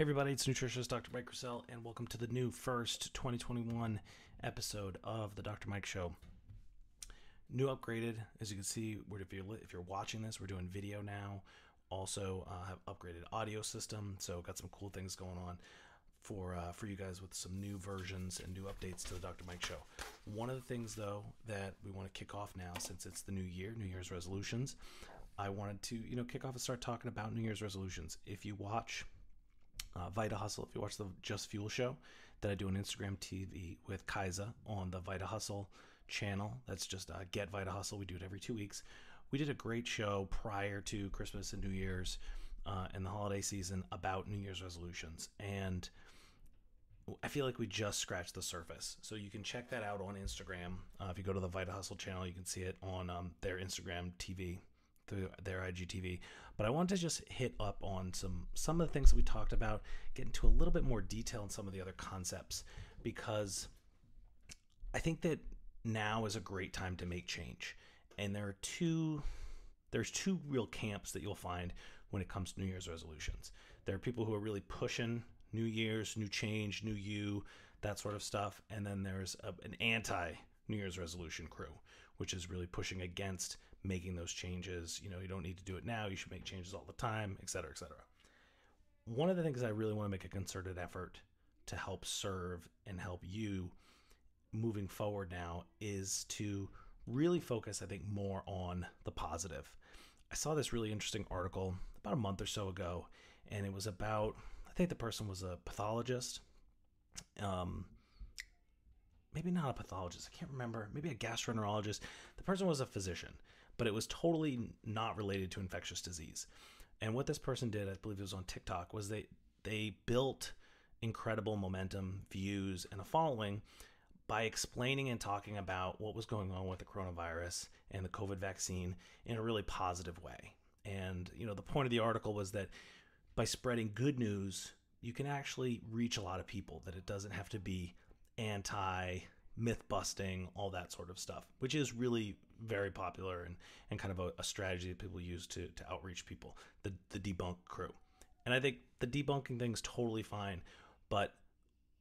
Hey everybody, it's nutritionist Dr. Mike Roussell, and welcome to the new first 2021 episode of the Dr. Mike Show. New upgraded, as you can see, if you're if you're watching this, we're doing video now. Also, uh, have upgraded audio system, so got some cool things going on for uh, for you guys with some new versions and new updates to the Dr. Mike Show. One of the things though that we want to kick off now, since it's the new year, New Year's resolutions, I wanted to you know kick off and start talking about New Year's resolutions. If you watch uh, Vita Hustle. If you watch the Just Fuel show that I do on Instagram TV with Kaiza on the Vita Hustle channel, that's just uh, Get Vita Hustle. We do it every two weeks. We did a great show prior to Christmas and New Year's uh, and the holiday season about New Year's resolutions. And I feel like we just scratched the surface. So you can check that out on Instagram. Uh, if you go to the Vita Hustle channel, you can see it on um, their Instagram TV through their IGTV. But I wanted to just hit up on some some of the things that we talked about, get into a little bit more detail on some of the other concepts because I think that now is a great time to make change. And there are two there's two real camps that you'll find when it comes to New Year's resolutions. There are people who are really pushing New Year's, new change, new you, that sort of stuff, and then there's a, an anti New Year's resolution crew, which is really pushing against making those changes. You know, you don't need to do it now. You should make changes all the time, et cetera, et cetera. One of the things I really want to make a concerted effort to help serve and help you moving forward now is to really focus, I think, more on the positive. I saw this really interesting article about a month or so ago, and it was about, I think the person was a pathologist. Um, maybe not a pathologist, I can't remember, maybe a gastroenterologist. The person was a physician, but it was totally not related to infectious disease. And what this person did, I believe it was on TikTok, was they they built incredible momentum, views, and a following by explaining and talking about what was going on with the coronavirus and the COVID vaccine in a really positive way. And you know, the point of the article was that by spreading good news, you can actually reach a lot of people. That it doesn't have to be anti myth busting, all that sort of stuff, which is really very popular and, and kind of a, a strategy that people use to, to outreach people, the, the debunk crew. And I think the debunking thing is totally fine. But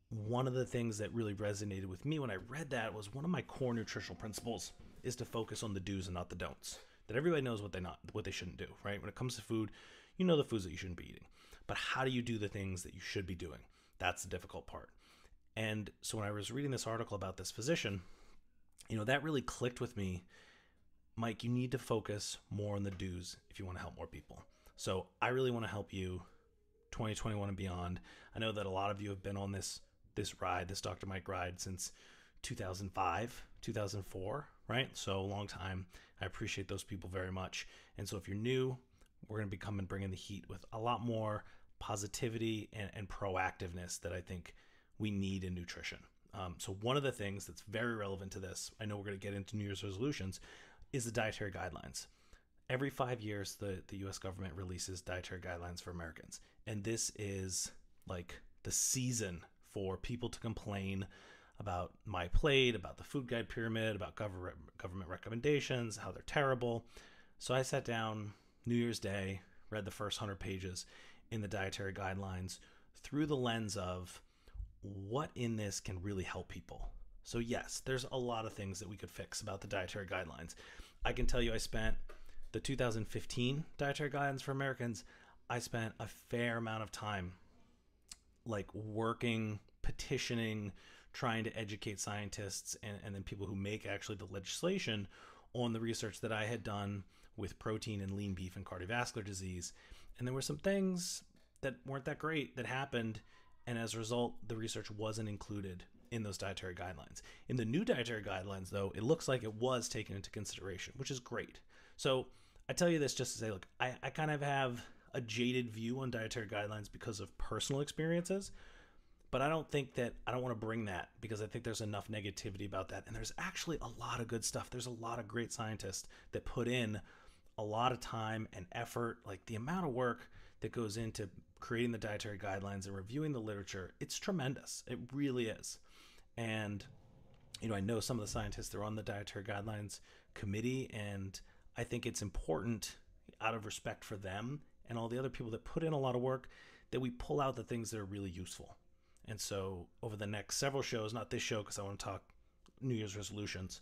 one of the things that really resonated with me when I read that was one of my core nutritional principles is to focus on the do's and not the don'ts. That everybody knows what they not what they shouldn't do, right? When it comes to food, you know the foods that you shouldn't be eating. But how do you do the things that you should be doing? That's the difficult part. And so when I was reading this article about this physician, you know, that really clicked with me Mike, you need to focus more on the do's if you want to help more people. So I really want to help you 2021 and beyond. I know that a lot of you have been on this this ride, this Dr. Mike ride since 2005, 2004, right? So a long time. I appreciate those people very much. And so if you're new, we're going to be coming bringing the heat with a lot more positivity and, and proactiveness that I think we need in nutrition. Um, so one of the things that's very relevant to this, I know we're going to get into New Year's resolutions, is the dietary guidelines. Every five years, the, the US government releases dietary guidelines for Americans. And this is like the season for people to complain about MyPlate, about the food guide pyramid, about government government recommendations, how they're terrible. So I sat down New Year's Day, read the first 100 pages in the dietary guidelines through the lens of what in this can really help people. So, yes, there's a lot of things that we could fix about the dietary guidelines. I can tell you, I spent the 2015 dietary guidelines for Americans, I spent a fair amount of time like working, petitioning, trying to educate scientists and, and then people who make actually the legislation on the research that I had done with protein and lean beef and cardiovascular disease. And there were some things that weren't that great that happened. And as a result, the research wasn't included in those dietary guidelines. In the new dietary guidelines, though, it looks like it was taken into consideration, which is great. So I tell you this just to say, look, I, I kind of have a jaded view on dietary guidelines because of personal experiences. But I don't think that I don't want to bring that because I think there's enough negativity about that. And there's actually a lot of good stuff. There's a lot of great scientists that put in a lot of time and effort. Like the amount of work that goes into creating the dietary guidelines and reviewing the literature, it's tremendous. It really is. And, you know, I know some of the scientists that are on the dietary guidelines committee, and I think it's important out of respect for them and all the other people that put in a lot of work that we pull out the things that are really useful. And so over the next several shows, not this show because I want to talk New Year's resolutions,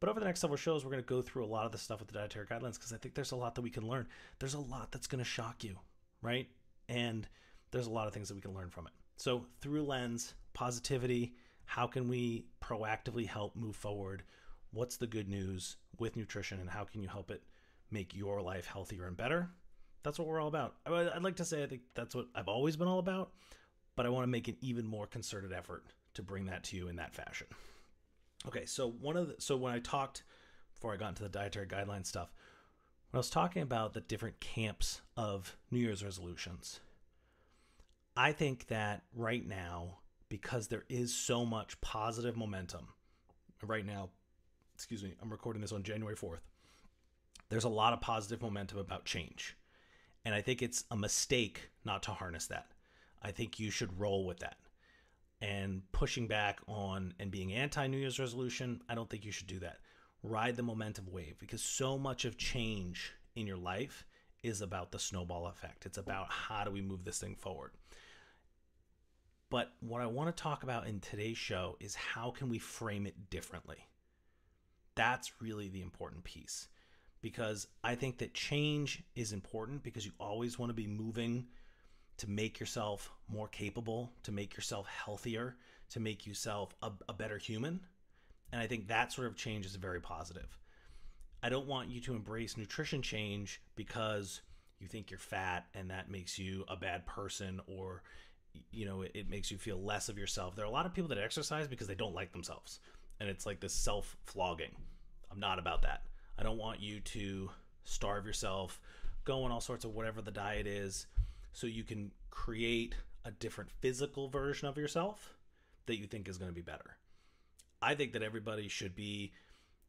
but over the next several shows, we're going to go through a lot of the stuff with the dietary guidelines because I think there's a lot that we can learn. There's a lot that's going to shock you, right? And there's a lot of things that we can learn from it. So through lens, positivity, how can we proactively help move forward? What's the good news with nutrition and how can you help it make your life healthier and better? That's what we're all about. I'd like to say I think that's what I've always been all about, but I want to make an even more concerted effort to bring that to you in that fashion. Okay, so one of the, so when I talked before I got into the dietary guideline stuff, when I was talking about the different camps of New Year's resolutions, I think that right now, because there is so much positive momentum, right now, excuse me, I'm recording this on January 4th. There's a lot of positive momentum about change. And I think it's a mistake not to harness that. I think you should roll with that. And pushing back on and being anti New Year's resolution, I don't think you should do that. Ride the momentum wave because so much of change in your life is about the snowball effect. It's about how do we move this thing forward. But what I want to talk about in today's show is how can we frame it differently? That's really the important piece because I think that change is important because you always want to be moving to make yourself more capable, to make yourself healthier, to make yourself a, a, better human. And I think that sort of change is very positive. I don't want you to embrace nutrition change because you think you're fat and that makes you a bad person or you know it, it makes you feel less of yourself. There are a lot of people that exercise because they don't like themselves. And it's like this self-flogging. I'm not about that. I don't want you to starve yourself, go on all sorts of whatever the diet is so you can create a different physical version of yourself that you think is going to be better. I think that everybody should be,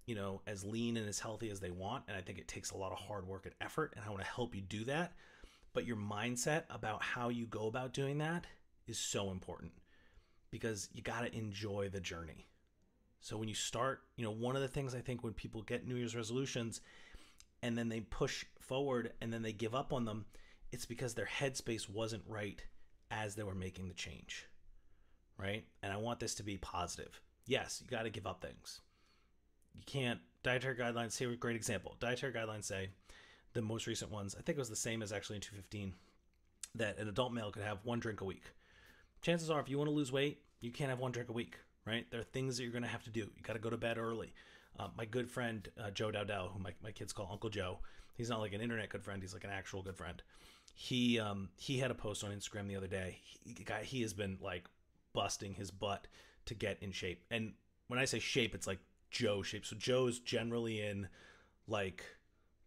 you know, as lean and as healthy as they want. And I think it takes a lot of hard work and effort. And I want to help you do that. But your mindset about how you go about doing that is so important because you got to enjoy the journey. So when you start, you know, one of the things I think when people get New Year's resolutions and then they push forward and then they give up on them it's because their headspace wasn't right as they were making the change. Right? And I want this to be positive. Yes, you got to give up things. You can't. Dietary guidelines, here a great example. Dietary guidelines say the most recent ones, I think it was the same as actually in 215, that an adult male could have one drink a week. Chances are, if you want to lose weight, you can't have one drink a week, right? There are things that you're going to have to do. You got to go to bed early. Uh, my good friend, uh, Joe Dowdell, who my, my kids call Uncle Joe, he's not like an internet good friend, he's like an actual good friend he um he had a post on Instagram the other day. He, guy he has been like busting his butt to get in shape. And when I say shape, it's like Joe shape. So Joe's generally in like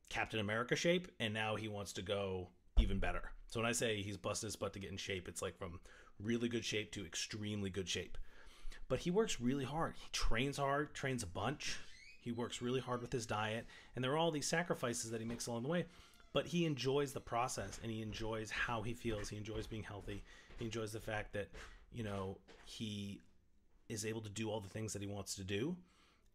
Captain America shape, and now he wants to go even better. So when I say he's busted his butt to get in shape, it's like from really good shape to extremely good shape. But he works really hard. He trains hard, trains a bunch. He works really hard with his diet, and there are all these sacrifices that he makes along the way but he enjoys the process and he enjoys how he feels. He enjoys being healthy. He enjoys the fact that, you know, he is able to do all the things that he wants to do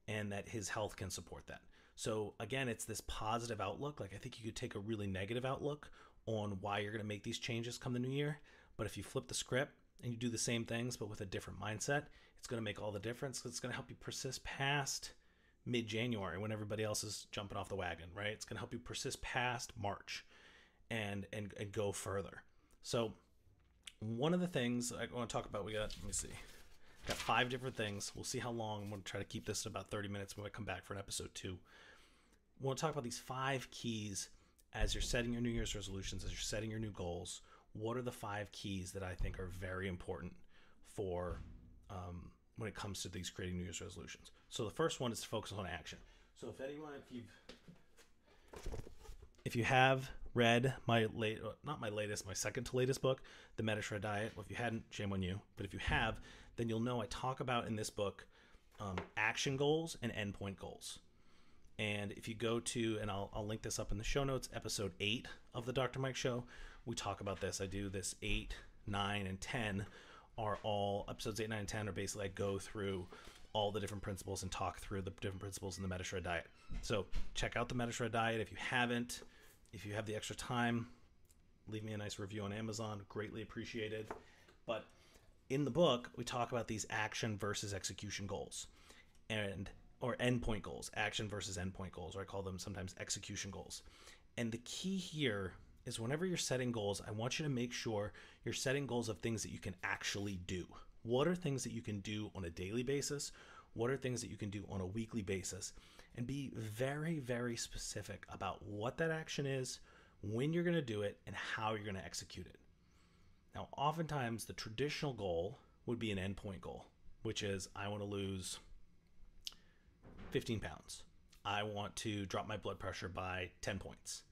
and that his health can support that. So again, it's this positive outlook. Like I think you could take a really negative outlook on why you're going to make these changes come the new year, but if you flip the script and you do the same things but with a different mindset, it's going to make all the difference. It's going to help you persist past mid January when everybody else is jumping off the wagon, right? It's going to help you persist past March and, and, and go further. So, one of the things I want to talk about, we got, let me see, got five different things. We'll see how long. I'm going to try to keep this at about 30 minutes when I come back for an episode two. We want to talk about these five keys as you're setting your New Year's resolutions, as you're setting your new goals. What are the five keys that I think are very important for um, when it comes to these creating New Year's resolutions. So the first one is to focus on action. So if anyone, if you've, if you have read my late, not my latest, my second to latest book, The MetaShred Diet. Well, if you hadn't, shame on you. But if you have, then you'll know I talk about in this book um, action goals and endpoint goals. And if you go to, and I'll, I'll link this up in the show notes, episode eight of the Dr. Mike Show, we talk about this. I do this eight, nine, and 10 are all episodes 8, 9, and 10 are basically I go through all the different principles and talk through the different principles in the MetaShred diet. So check out the MetaShred diet if you haven't. If you have the extra time, leave me a nice review on Amazon. Greatly appreciated. But in the book, we talk about these action versus execution goals and or endpoint goals, action versus endpoint goals, or I call them sometimes execution goals. And the key here is whenever you're setting goals, I want you to make sure you're setting goals of things that you can actually do. What are things that you can do on a daily basis? What are things that you can do on a weekly basis? And be very, very specific about what that action is, when you're going to do it, and how you're going to execute it. Now, oftentimes the traditional goal would be an endpoint goal, which is I want to lose 15 pounds. I want to drop my blood pressure by 10 points.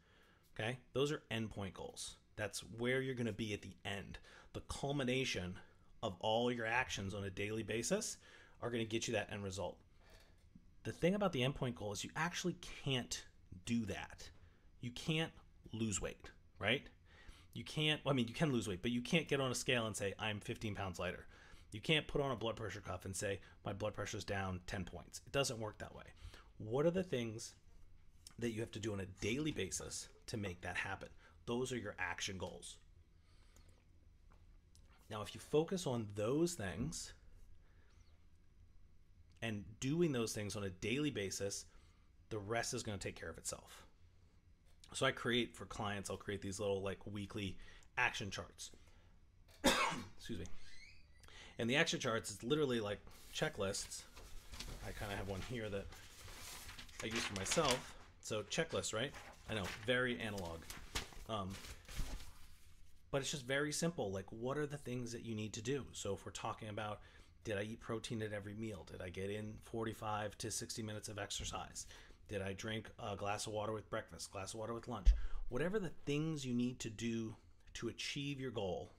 Okay? Those are endpoint goals. That's where you're going to be at the end. The culmination of all your actions on a daily basis are going to get you that end result. The thing about the endpoint goal is you actually can't do that. You can't lose weight, right? You can't, I mean, you can lose weight, but you can't get on a scale and say, I'm 15 pounds lighter. You can't put on a blood pressure cuff and say, my blood pressure is down 10 points. It doesn't work that way. What are the things that you have to do on a daily basis to make that happen? Those are your action goals. Now, if you focus on those things and doing those things on a daily basis, the rest is going to take care of itself. So I create for clients, I'll create these little like weekly action charts. Excuse me. And the action charts is literally like checklists. I kind of have one here that I use for myself. So checklist, right? I know, very analog. Um, but it's just very simple. Like, what are the things that you need to do? So if we're talking about, did I eat protein at every meal? Did I get in 45 to 60 minutes of exercise? Did I drink a glass of water with breakfast, glass of water with lunch? Whatever the things you need to do to achieve your goal,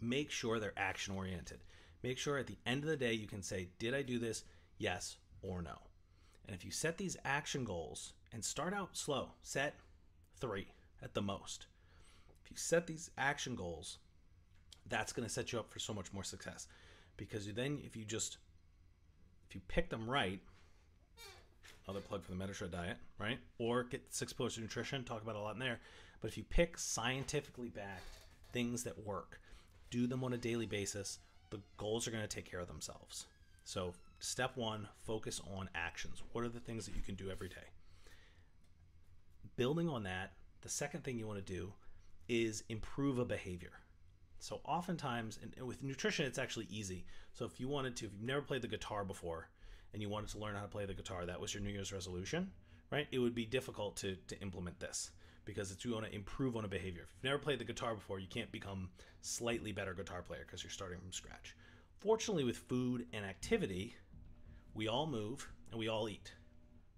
make sure they're action oriented. Make sure at the end of the day you can say, Did I do this? Yes or no. And if you set these action goals and start out slow, set three at the most. If you set these action goals, that's going to set you up for so much more success because then if you just if you pick them right another plug for the MetaShred diet, right? Or get six pillars of nutrition, talk about a lot in there. But if you pick scientifically backed things that work, do them on a daily basis, the goals are going to take care of themselves. So, step one, focus on actions. What are the things that you can do every day? Building on that, the second thing you want to do is improve a behavior. So, oftentimes, and with nutrition, it's actually easy. So, if you wanted to, if you've never played the guitar before, and you wanted to learn how to play the guitar, that was your New Year's resolution, right? It would be difficult to, to implement this because it's you want to improve on a behavior. If you've never played the guitar before, you can't become slightly better guitar player because you're starting from scratch. Fortunately, with food and activity, we all move and we all eat.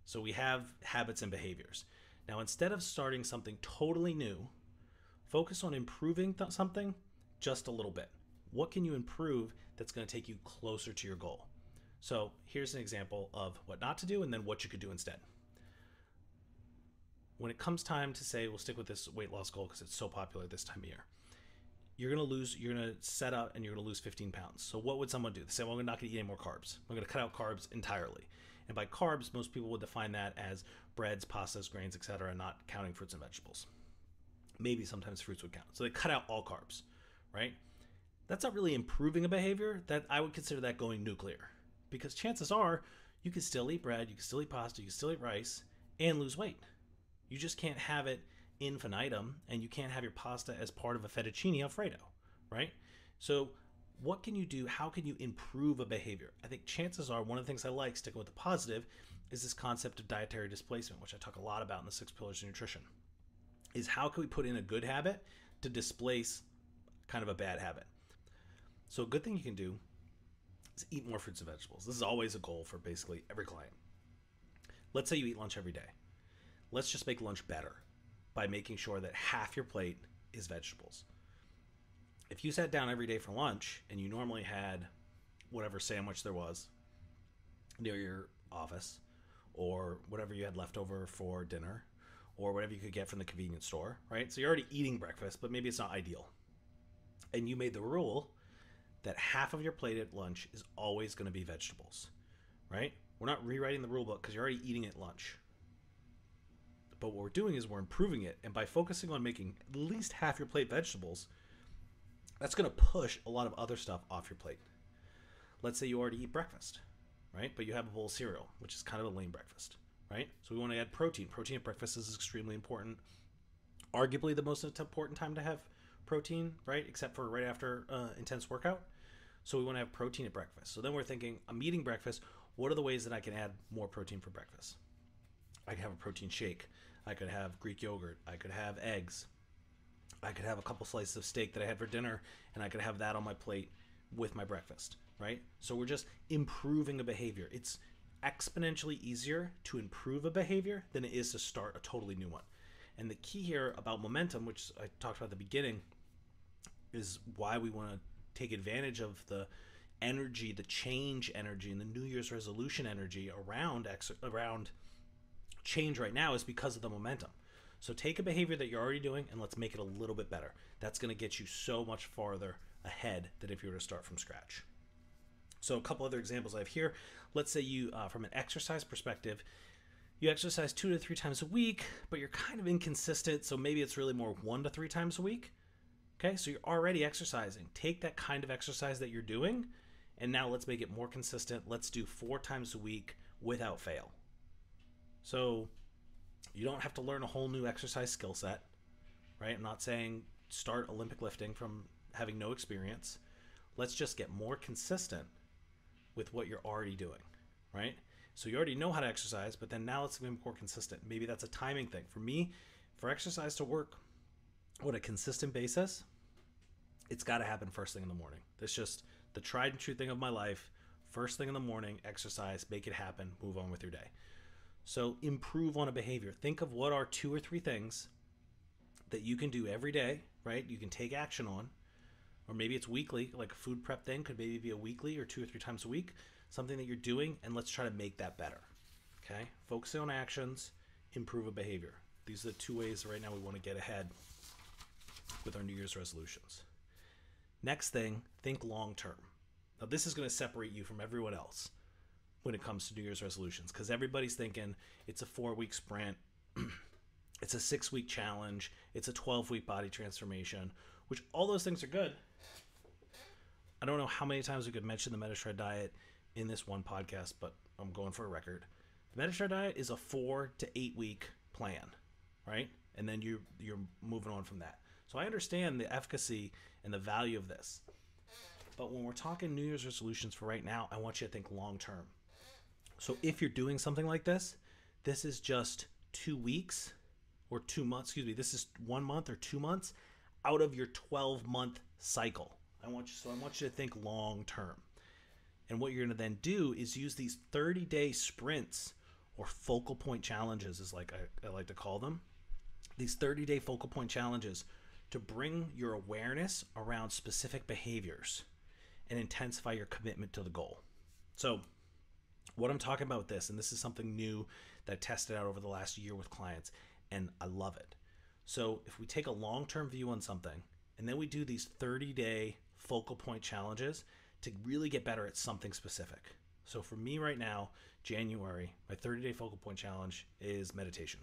So we have habits and behaviors. Now, instead of starting something totally new, focus on improving th- something just a little bit. What can you improve that's going to take you closer to your goal? So here's an example of what not to do and then what you could do instead. When it comes time to say, we'll stick with this weight loss goal because it's so popular this time of year. You're gonna lose. You're gonna set out and you're gonna lose 15 pounds. So what would someone do? They say, "Well, I'm not gonna eat any more carbs. I'm gonna cut out carbs entirely." And by carbs, most people would define that as breads, pastas, grains, etc., not counting fruits and vegetables. Maybe sometimes fruits would count. So they cut out all carbs, right? That's not really improving a behavior. That I would consider that going nuclear because chances are you can still eat bread, you can still eat pasta, you can still eat rice, and lose weight. You just can't have it infinitum, and you can't have your pasta as part of a fettuccine alfredo, right? So, what can you do? How can you improve a behavior? I think chances are one of the things I like sticking with the positive is this concept of dietary displacement, which I talk a lot about in the six pillars of nutrition. Is how can we put in a good habit to displace kind of a bad habit? So, a good thing you can do is eat more fruits and vegetables. This is always a goal for basically every client. Let's say you eat lunch every day. Let's just make lunch better by making sure that half your plate is vegetables. If you sat down every day for lunch and you normally had whatever sandwich there was near your office or whatever you had left over for dinner or whatever you could get from the convenience store, right? So you're already eating breakfast, but maybe it's not ideal. And you made the rule that half of your plate at lunch is always going to be vegetables, right? We're not rewriting the rule book because you're already eating at lunch. But what we're doing is we're improving it. And by focusing on making at least half your plate vegetables, that's going to push a lot of other stuff off your plate. Let's say you already eat breakfast, right? But you have a bowl of cereal, which is kind of a lame breakfast, right? So we want to add protein. Protein at breakfast is extremely important. Arguably the most important time to have protein, right? Except for right after uh, intense workout. So we want to have protein at breakfast. So then we're thinking, I'm eating breakfast. What are the ways that I can add more protein for breakfast? I could have a protein shake. I could have Greek yogurt. I could have eggs. I could have a couple slices of steak that I had for dinner, and I could have that on my plate with my breakfast, right? So we're just improving a behavior. It's exponentially easier to improve a behavior than it is to start a totally new one. And the key here about momentum, which I talked about at the beginning, is why we want to take advantage of the energy, the change energy, and the New Year's resolution energy around ex- around change right now is because of the momentum. So take a behavior that you're already doing and let's make it a little bit better. That's going to get you so much farther ahead than if you were to start from scratch. So a couple other examples I have here. Let's say you, uh, from an exercise perspective, you exercise two to three times a week, but you're kind of inconsistent. So maybe it's really more one to three times a week. Okay, so you're already exercising. Take that kind of exercise that you're doing, and now let's make it more consistent. Let's do four times a week without fail. So you don't have to learn a whole new exercise skill set, right? I'm not saying start Olympic lifting from having no experience. Let's just get more consistent with what you're already doing, right? So you already know how to exercise, but then now let's be more consistent. Maybe that's a timing thing. For me, for exercise to work on a consistent basis, it's got to happen first thing in the morning. That's just the tried and true thing of my life. First thing in the morning, exercise, make it happen, move on with your day. So improve on a behavior. Think of what are two or three things that you can do every day, right? You can take action on. Or maybe it's weekly, like a food prep thing could maybe be a weekly or two or three times a week, something that you're doing, and let's try to make that better. Okay? Focusing on actions, improve a behavior. These are the two ways right now we want to get ahead with our New Year's resolutions. Next thing, think long term. Now, this is going to separate you from everyone else when it comes to New Year's resolutions because everybody's thinking it's a four week sprint, it's a six week challenge, it's a 12 week body transformation, which all those things are good. I don't know how many times we could mention the MetaShred diet in this one podcast, but I'm going for a record. The MetaShred diet is a four to eight week plan, right? And then you you're moving on from that. So I understand the efficacy and the value of this. But when we're talking New Year's resolutions for right now, I want you to think long term. So if you're doing something like this, this is just two weeks or two months, excuse me, this is one month or two months out of your 12 month cycle. I want you so I want you to think long term. And what you're going to then do is use these 30 day sprints or focal point challenges is like I, I like to call them. These 30 day focal point challenges to bring your awareness around specific behaviors and intensify your commitment to the goal. So, what I'm talking about with this, and this is something new that I tested out over the last year with clients, and I love it. So, if we take a long term view on something, and then we do these 30 day focal point challenges to really get better at something specific. So, for me right now, January, my 30 day focal point challenge is meditation.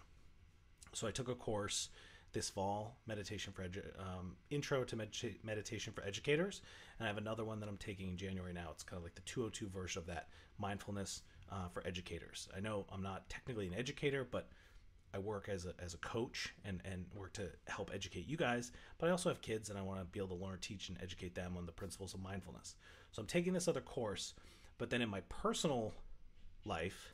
So, I took a course this fall meditation for edu- um, intro to med- meditation for educators. And i have another one that i'm taking in january now. It's kind of like the 202 version of that mindfulness uh, for educators. I know i'm not technically an educator but i work as a, as a coach and, and work to help educate you guys but i also have kids and i want to be able to learn teach and educate them on the principles of mindfulness. So i'm taking this other course but then in my personal life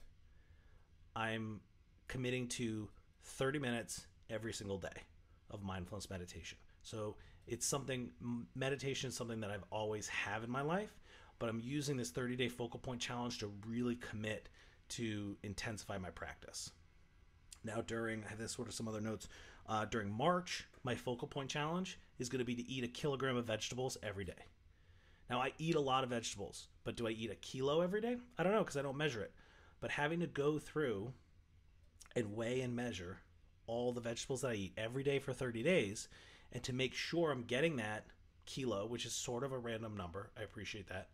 i'm committing to 30 minutes every single day of mindfulness meditation. So it's something, meditation is something that I've always have in my life, but I'm using this 30 day focal point challenge to really commit to intensify my practice. Now, during, I have this sort of some other notes. Uh, during March, my focal point challenge is going to be to eat a kilogram of vegetables every day. Now, I eat a lot of vegetables, but do I eat a kilo every day? I don't know because I don't measure it. But having to go through and weigh and measure all the vegetables that I eat every day for 30 days and to make sure I'm getting that kilo, which is sort of a random number. I appreciate that.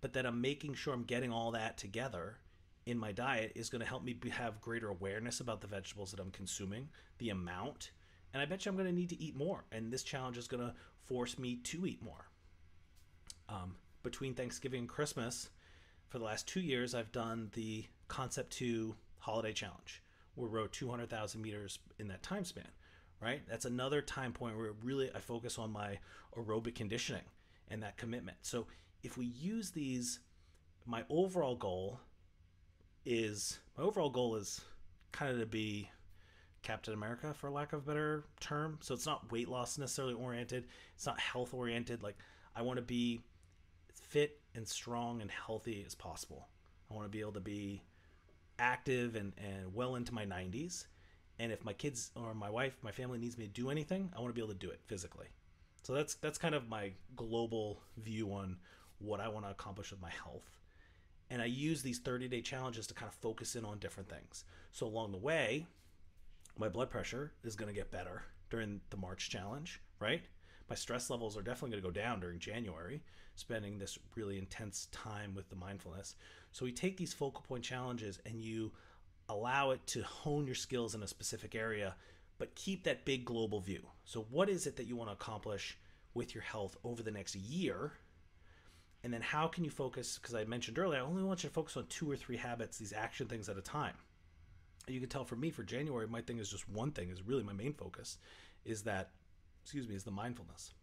But that I'm making sure I'm getting all that together in my diet is going to help me have greater awareness about the vegetables that I'm consuming, the amount, and I bet you I'm going to need to eat more. And this challenge is going to force me to eat more. Um, between Thanksgiving and Christmas, for the last two years, I've done the Concept 2 Holiday Challenge. We rowed 200,000 meters in that time span, right? That's another time point where really I focus on my aerobic conditioning and that commitment. So if we use these, my overall goal is my overall goal is kind of to be Captain America, for lack of a better term. So it's not weight loss necessarily oriented. It's not health oriented. Like I want to be fit and strong and healthy as possible. I want to be able to be active and, and well into my 90s. And if my kids or my wife, my family needs me to do anything, I want to be able to do it physically. So that's that's kind of my global view on what I want to accomplish with my health. And I use these 30 day challenges to kind of focus in on different things. So along the way, my blood pressure is going to get better during the March challenge, right? My stress levels are definitely going to go down during January, spending this really intense time with the mindfulness. So we take these focal point challenges and you allow it to hone your skills in a specific area, but keep that big global view. So, what is it that you want to accomplish with your health over the next year? And then, how can you focus? Because I mentioned earlier, I only want you to focus on two or three habits, these action things at a time. You can tell for me, for January, my thing is just one thing, is really my main focus, is that, excuse me, is the mindfulness.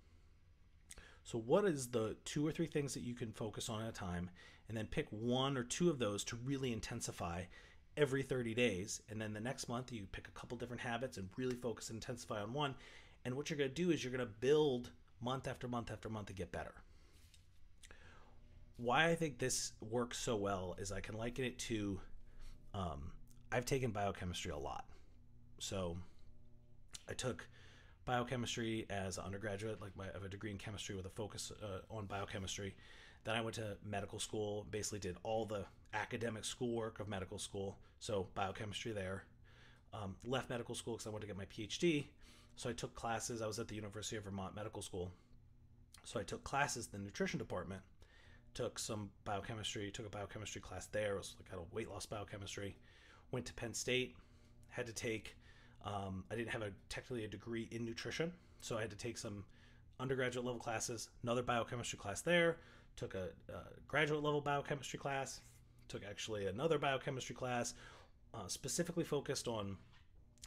So, what is the two or three things that you can focus on at a time, and then pick one or two of those to really intensify every 30 days. And then the next month, you pick a couple different habits and really focus and intensify on one. And what you're going to do is you're going to build month after month after month to get better. Why I think this works so well is I can liken it to um, I've taken biochemistry a lot. So I took biochemistry as an undergraduate, like my, I have a degree in chemistry with a focus uh, on biochemistry. Then I went to medical school, basically did all the academic schoolwork of medical school, so biochemistry there. Um, left medical school because I wanted to get my PhD, so I took classes. I was at the University of Vermont Medical School, so I took classes in the nutrition department. Took some biochemistry, took a biochemistry class there. It was like kind of weight loss biochemistry. Went to Penn State, had to take. Um, I didn't have a technically a degree in nutrition, so I had to take some undergraduate level classes, another biochemistry class there, took a, a graduate level biochemistry class, took actually another biochemistry class uh, specifically focused on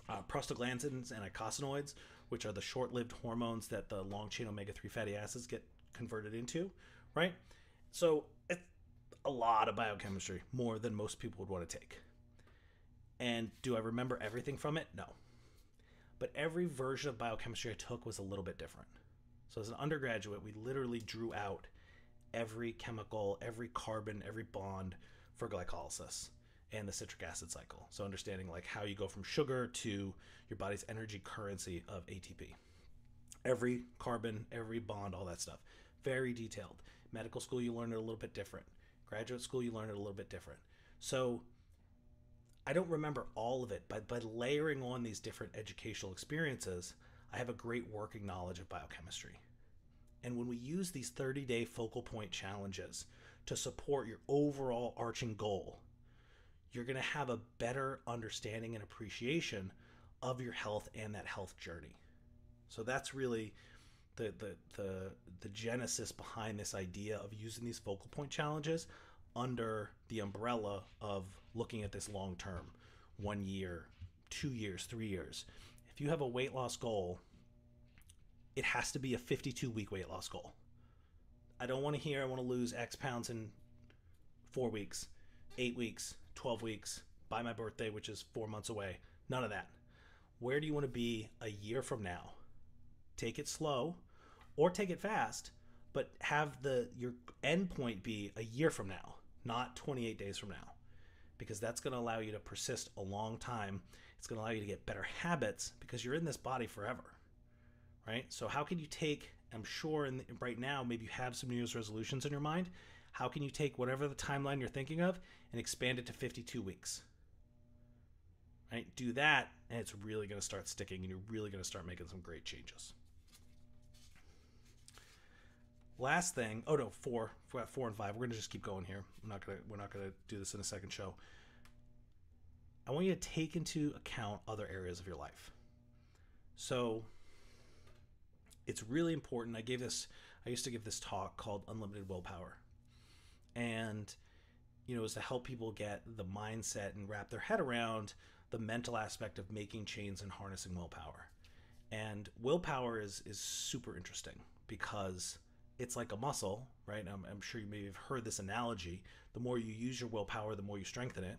uh, prostaglandins and eicosanoids, which are the short lived hormones that the long chain omega 3 fatty acids get converted into, right? So it's a lot of biochemistry, more than most people would want to take. And do I remember everything from it? No. But every version of biochemistry I took was a little bit different. So as an undergraduate, we literally drew out every chemical, every carbon, every bond for glycolysis and the citric acid cycle. So understanding like how you go from sugar to your body's energy currency of ATP. Every carbon, every bond, all that stuff. Very detailed. Medical school you learn it a little bit different. Graduate school you learn it a little bit different. So I don't remember all of it, but by layering on these different educational experiences, I have a great working knowledge of biochemistry. And when we use these 30 day focal point challenges to support your overall arching goal, you're going to have a better understanding and appreciation of your health and that health journey. So that's really the, the, the, the genesis behind this idea of using these focal point challenges under the umbrella of looking at this long term one year, two years, three years. If you have a weight loss goal it has to be a 52 week weight loss goal. I don't want to hear I want to lose X pounds in four weeks, eight weeks, 12 weeks, by my birthday, which is four months away. None of that. Where do you want to be a year from now? Take it slow or take it fast, but have the your end point be a year from now, not 28 days from now. Because that's going to allow you to persist a long time. It's going to allow you to get better habits because you're in this body forever right? So how can you take? I'm sure in the, right now maybe you have some New Year's resolutions in your mind. How can you take whatever the timeline you're thinking of and expand it to 52 weeks? Right? Do that, and it's really going to start sticking, and you're really going to start making some great changes. Last thing, oh no, four, four and five. We're going to just keep going here. We're not going to we're not going to do this in a second show. I want you to take into account other areas of your life. So it's really important. I gave this, I used to give this talk called Unlimited Willpower. And, you know, was to help people get the mindset and wrap their head around the mental aspect of making chains and harnessing willpower. And willpower is is super interesting because it's like a muscle, right? I'm, I'm sure you may have heard this analogy. The more you use your willpower, the more you strengthen it.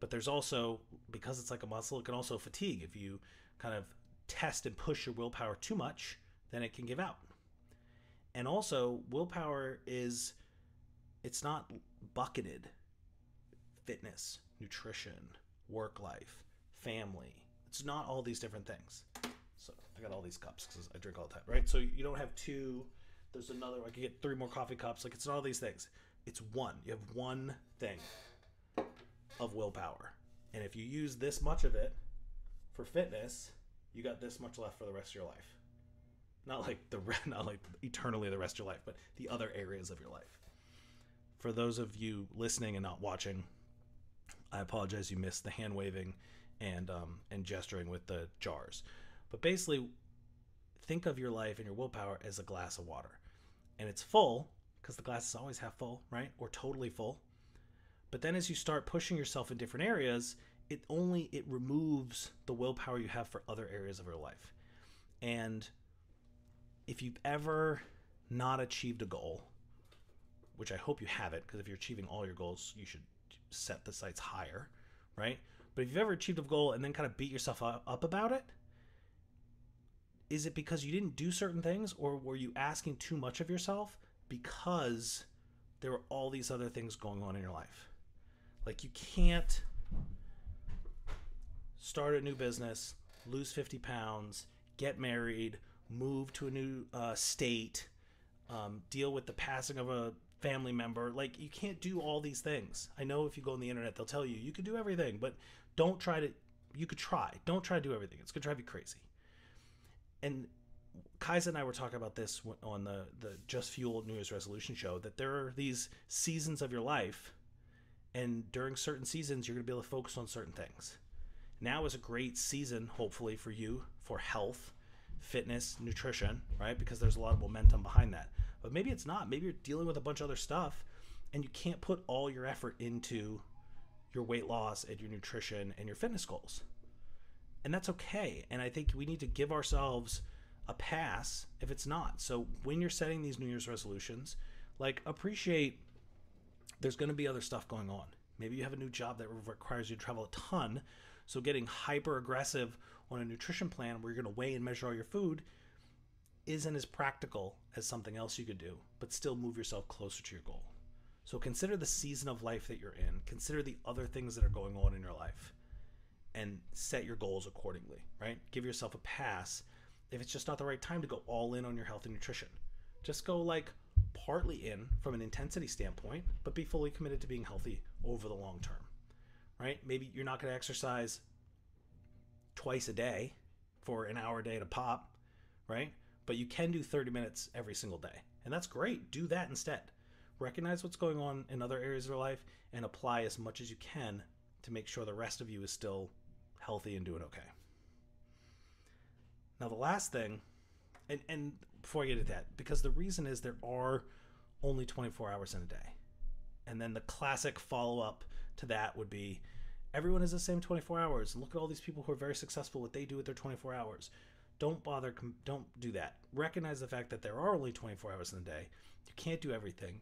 But there's also, because it's like a muscle, it can also fatigue. If you kind of test and push your willpower too much, then it can give out. And also, willpower is, it's not bucketed. Fitness, nutrition, work life, family. It's not all these different things. So I got all these cups because I drink all the time, right? So you don't have two. There's another. I could get three more coffee cups. Like it's not all these things. It's one. You have one thing of willpower, and if you use this much of it for fitness, you got this much left for the rest of your life. Not like the not like eternally the rest of your life, but the other areas of your life. For those of you listening and not watching, I apologize you missed the hand waving and um, and gesturing with the jars. But basically, think of your life and your willpower as a glass of water, and it's full because the glass is always half full, right, or totally full. But then as you start pushing yourself in different areas, it only it removes the willpower you have for other areas of your life. And if you've ever not achieved a goal, which I hope you haven't, because if you're achieving all your goals, you should set the sights higher, right? But if you've ever achieved a goal and then kind of beat yourself up about it, is it because you didn't do certain things or were you asking too much of yourself because there were all these other things going on in your life? Like you can't start a new business, lose 50 pounds, get married, move to a new uh, state, um, deal with the passing of a family member. Like you can't do all these things. I know if you go on the internet, they'll tell you you can do everything, but don't try to. You could try. Don't try to do everything. It's gonna drive you crazy. And Kaiser and I were talking about this on the the Just Fuel New Year's resolution show that there are these seasons of your life, and during certain seasons you're gonna be able to focus on certain things. Now is a great season, hopefully for you, for health, fitness, nutrition, right? Because there's a lot of momentum behind that. But maybe it's not. Maybe you're dealing with a bunch of other stuff, and you can't put all your effort into your weight loss and your nutrition and your fitness goals. And that's okay. And I think we need to give ourselves a pass if it's not. So when you're setting these New Year's resolutions, like appreciate there's going to be other stuff going on. Maybe you have a new job that requires you to travel a ton. So getting hyper aggressive on a nutrition plan where you're going to weigh and measure all your food isn't as practical as something else you could do, but still move yourself closer to your goal. So consider the season of life that you're in, consider the other things that are going on in your life, and set your goals accordingly, right? Give yourself a pass if it's just not the right time to go all in on your health and nutrition. Just go like partly in from an intensity standpoint, but be fully committed to being healthy over the long term, right? Maybe you're not going to exercise twice a day for an hour a day to pop, right? But you can do 30 minutes every single day. And that's great. Do that instead recognize what's going on in other areas of your life and apply as much as you can to make sure the rest of you is still healthy and doing okay. Now, the last thing, and, and before I get to that, because the reason is there are only 24 hours in a day. And then the classic follow up to that would be everyone has the same 24 hours. Look at all these people who are very successful, what they do with their 24 hours. Don't bother, don't do that. Recognize the fact that there are only 24 hours in a day. You can't do everything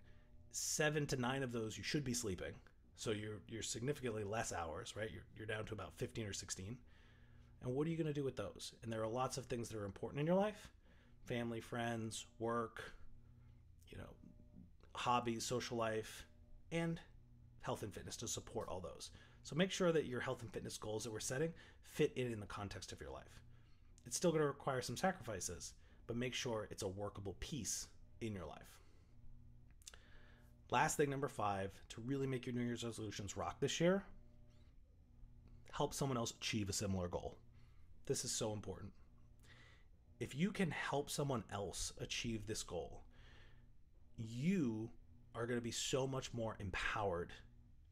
seven to nine of those you should be sleeping. So you're you're significantly less hours, right? You're you're down to about 15 or 16. And what are you going to do with those? And there are lots of things that are important in your life. Family, friends, work, you know, hobbies, social life, and health and fitness to support all those. So make sure that your health and fitness goals that we're setting fit in in the context of your life. It's still going to require some sacrifices, but make sure it's a workable piece in your life. Last thing, number five, to really make your New Year's resolutions rock this year, help someone else achieve a similar goal. This is so important. If you can help someone else achieve this goal, you are going to be so much more empowered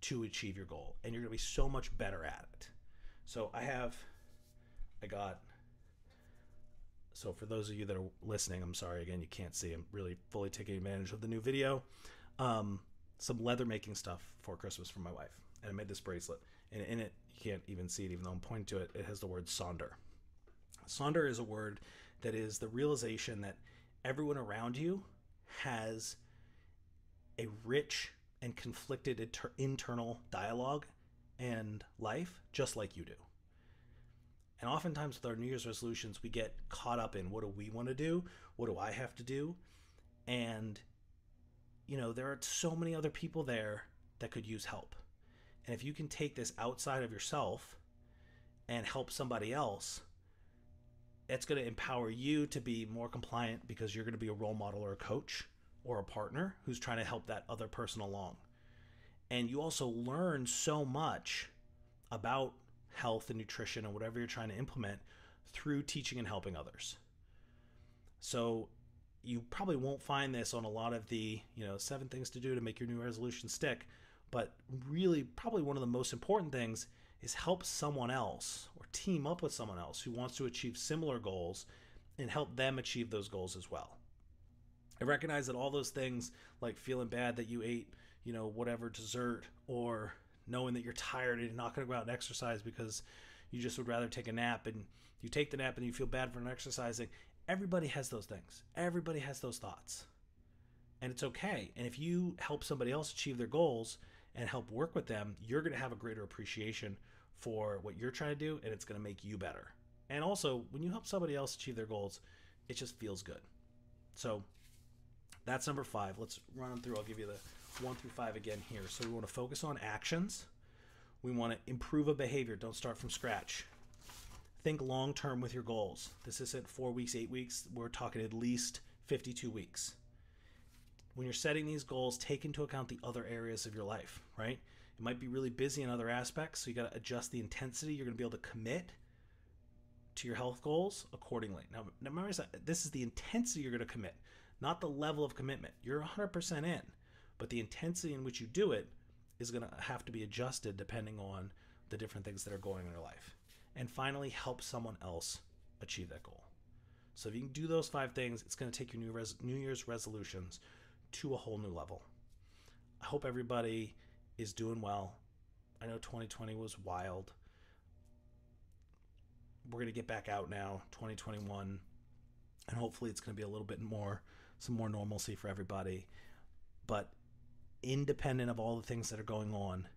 to achieve your goal and you're going to be so much better at it. So I have, I got. So for those of you that are listening, I'm sorry again, you can't see. I'm really fully taking advantage of the new video. Um, some leather making stuff for Christmas for my wife, and I made this bracelet. And in it, you can't even see it, even though I'm pointing to it. It has the word Sonder. Sonder is a word that is the realization that everyone around you has a rich and conflicted inter- internal dialogue and life just like you do. And oftentimes with our New Year's resolutions, we get caught up in what do we want to do? What do I have to do? And, you know, there are so many other people there that could use help. And if you can take this outside of yourself and help somebody else, it's going to empower you to be more compliant because you're going to be a role model or a coach or a partner who's trying to help that other person along. And you also learn so much about health and nutrition and whatever you're trying to implement through teaching and helping others. So you probably won't find this on a lot of the, you know, seven things to do to make your new resolution stick, but really probably one of the most important things is help someone else or team up with someone else who wants to achieve similar goals and help them achieve those goals as well. I recognize that all those things like feeling bad that you ate, you know, whatever dessert or knowing that you're tired and you're not going to go out and exercise because you just would rather take a nap and you take the nap and you feel bad for not exercising. Everybody has those things. Everybody has those thoughts. And it's okay. And if you help somebody else achieve their goals and help work with them, you're going to have a greater appreciation for what you're trying to do and it's going to make you better. And also, when you help somebody else achieve their goals, it just feels good. So that's number five. Let's run them through. I'll give you the one through five again here. So we want to focus on actions. We want to improve a behavior. Don't start from scratch. Think long term with your goals. This isn't four weeks, eight weeks. We're talking at least 52 weeks. When you're setting these goals, take into account the other areas of your life, right? It might be really busy in other aspects, so you got to adjust the intensity. You're going to be able to commit to your health goals accordingly. Now, remember, this is the intensity you're going to commit, not the level of commitment. You're 100% in, but the intensity in which you do it is going to have to be adjusted depending on the different things that are going in your life. And finally, help someone else achieve that goal. So if you can do those five things, it's going to take your new res- New Year's resolutions to a whole new level. I hope everybody is doing well. I know 2020 was wild. We're going to get back out now, 2021, and hopefully it's going to be a little bit more some more normalcy for everybody. But independent of all the things that are going on,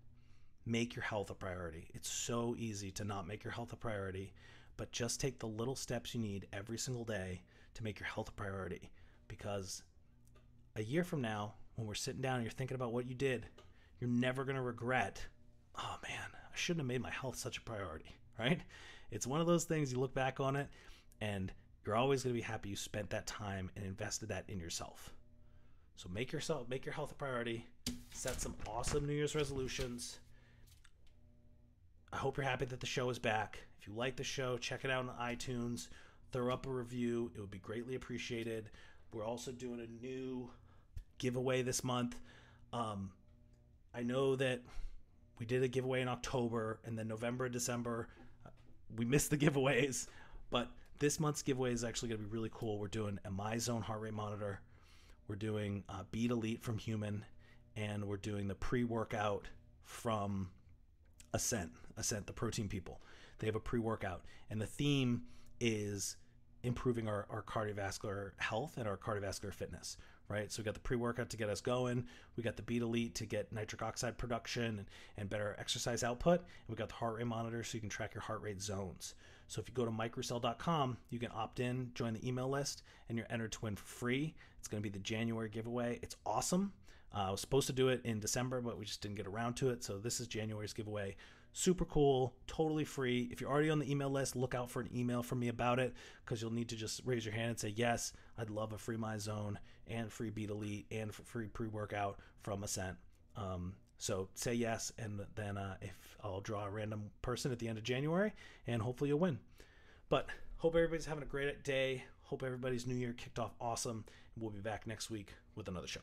make your health a priority. It's so easy to not make your health a priority, but just take the little steps you need every single day to make your health a priority because a year from now, when we're sitting down and you're thinking about what you did, you're never going to regret, oh man, I shouldn't have made my health such a priority, right? It's one of those things you look back on it and you're always going to be happy you spent that time and invested that in yourself. So make yourself make your health a priority. Set some awesome New Year's resolutions. I hope you're happy that the show is back. If you like the show, check it out on iTunes. Throw up a review. It would be greatly appreciated. We're also doing a new giveaway this month. Um, I know that we did a giveaway in October and then November December. Uh, we missed the giveaways, but this month's giveaway is actually going to be really cool. We're doing a MyZone heart rate monitor. We're doing uh, Beet Elite from HumanN, and we're doing the pre-workout from Ascent. Ascent, the protein people. They have a pre-workout, and the theme is improving our, our cardiovascular health and our cardiovascular fitness right? So we got the pre-workout to get us going. We got the Beet Elite to get nitric oxide production and, and better exercise output. And we got the heart rate monitor so you can track your heart rate zones. So if you go to mikeroussell.com, you can opt in, join the email list, and you're entered to win for free. It's going to be the January giveaway. It's awesome. Uh, I was supposed to do it in December, but we just didn't get around to it. So this is January's giveaway. Super cool, totally free. If you're already on the email list, look out for an email from me about it because you'll need to just raise your hand and say, Yes, I'd love a free MyZone and free Beet Elite and free pre workout from Ascent. Um, so say yes, and then uh, if I'll draw a random person at the end of January, and hopefully you'll win. But hope everybody's having a great day. Hope everybody's new year kicked off awesome. We'll be back next week with another show.